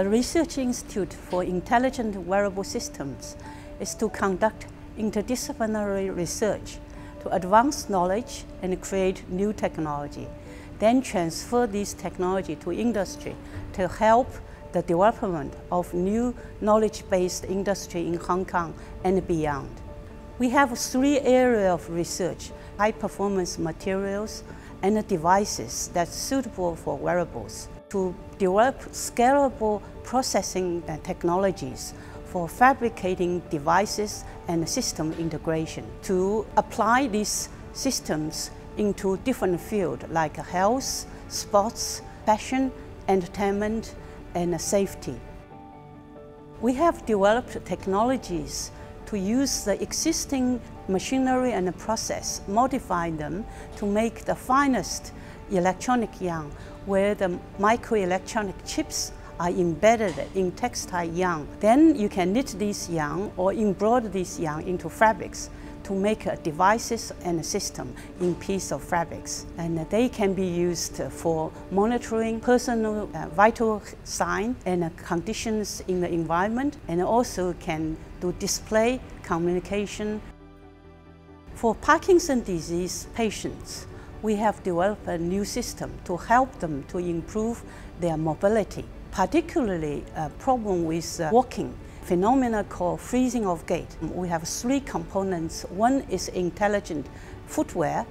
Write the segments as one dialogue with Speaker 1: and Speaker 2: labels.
Speaker 1: The Research Institute for Intelligent Wearable Systems is to conduct interdisciplinary research to advance knowledge and create new technology, then transfer this technology to industry to help the development of new knowledge-based industry in Hong Kong and beyond. We have three areas of research, high-performance materials and devices that's suitable for wearables to develop scalable processing technologies for fabricating devices and system integration to apply these systems into different fields like health, sports, fashion, entertainment, and safety. We have developed technologies to use the existing machinery and the process, modify them to make the finest electronic yarn where the microelectronic chips are embedded in textile yarn. Then you can knit this yarn or embroider this yarn into fabrics to make devices and a system in piece of fabrics. And they can be used for monitoring personal uh, vital signs and conditions in the environment and also can do display, communication. For Parkinson disease patients, we have developed a new system to help them to improve their mobility, particularly a problem with uh, walking phenomena called freezing of gait. We have three components. One is intelligent footwear,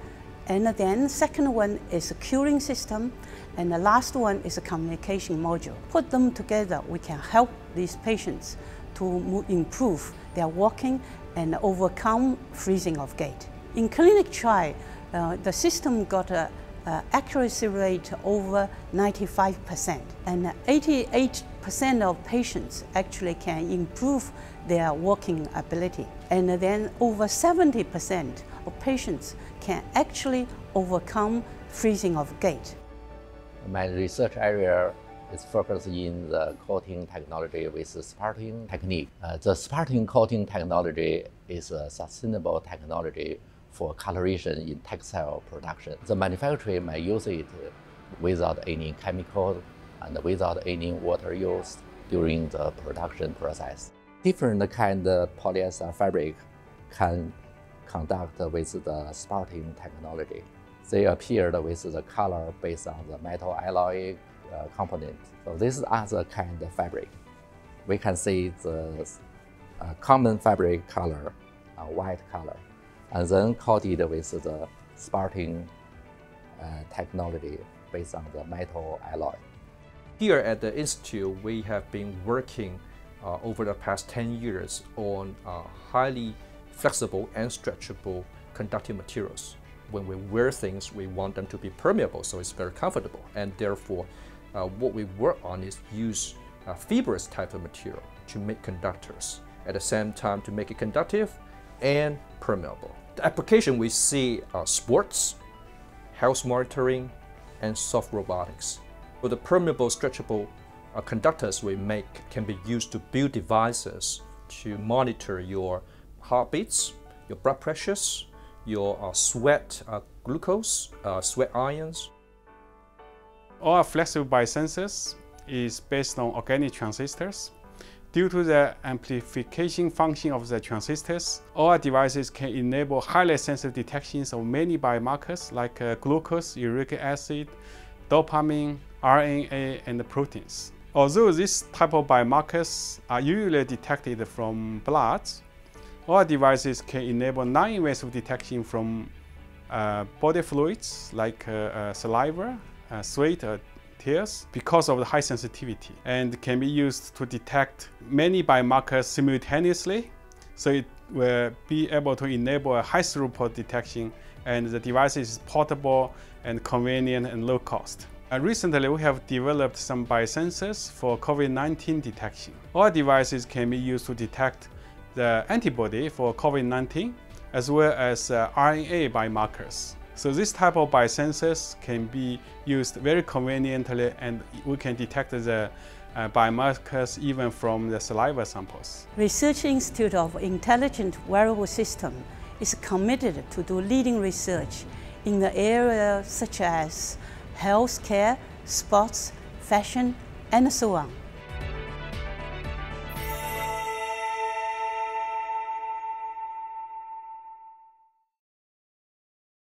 Speaker 1: and then second one is a cueing system, and the last one is a communication module. Put them together, we can help these patients to improve their walking and overcome freezing of gait. In clinic trial, uh, the system got a, a accuracy rate over 95% and 88% of patients actually can improve their walking ability and then over 70% of patients can actually overcome freezing of gait.
Speaker 2: My research area is focused in the coating technology with sputtering technique. Uh, the sputtering coating technology is a sustainable technology for coloration in textile production. The manufacturer may use it without any chemical and without any water use during the production process. Different kind of polyester fabric can conduct with the sputtering technology. They appeared with the color based on the metal alloy uh, component. So this is other kind of fabric. We can see the uh, common fabric color, uh, white color and then coated with the sputtering uh, technology based on the metal alloy.
Speaker 3: Here at the Institute, we have been working uh, over the past 10 years on uh, highly flexible and stretchable conductive materials. When we wear things, we want them to be permeable, so it's very comfortable. And therefore, uh, what we work on is use a fibrous type of material to make conductors. At the same time, to make it conductive and permeable. The application we see are sports, health monitoring, and soft robotics. For the permeable stretchable uh, conductors we make can be used to build devices to monitor your heartbeats, your blood pressures, your uh, sweat uh, glucose, uh, sweat ions.
Speaker 4: Our flexible biosensors is based on organic transistors Due to the amplification function of the transistors, our devices can enable highly sensitive detections of many biomarkers like uh, glucose, uric acid, dopamine, RNA, and proteins. Although this type of biomarkers are usually detected from blood, our devices can enable non-invasive detection from uh, body fluids like uh, uh saliva, uh, sweat, tears because of the high sensitivity and can be used to detect many biomarkers simultaneously. So it will be able to enable a high throughput detection and the device is portable and convenient and low cost. And recently, we have developed some biosensors for COVID-19 detection. Our devices can be used to detect the antibody for COVID-19 as well as uh, RNA biomarkers. So this type of biosensors can be used very conveniently and we can detect the uh, biomarkers even from the saliva samples.
Speaker 1: Research Institute of Intelligent Wearable System is committed to do leading research in the area such as healthcare, sports, fashion, and so on.